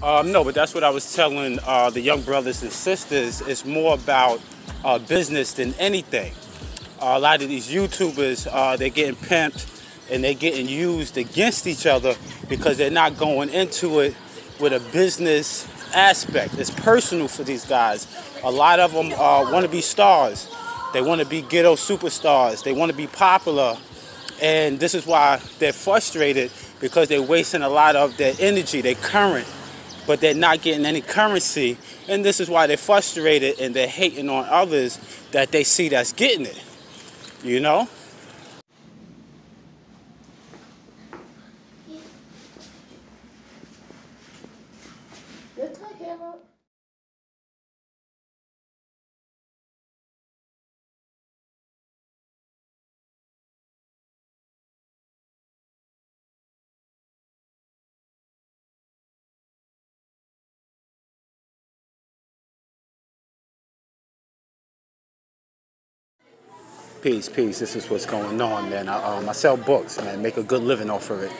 Um, no, but that's what I was telling uh, the young brothers and sisters. It's more about uh, business than anything. Uh, a lot of these YouTubers, uh, they're getting pimped and they're getting used against each other because they're not going into it with a business aspect. It's personal for these guys. A lot of them uh, want to be stars. They want to be ghetto superstars. They want to be popular. And this is why they're frustrated because they're wasting a lot of their energy, their current, but they're not getting any currency. And this is why they're frustrated and they're hating on others that they see that's getting it. You know? Peace, peace. This is what's going on, man. I, um, I sell books, man. Make a good living off of it.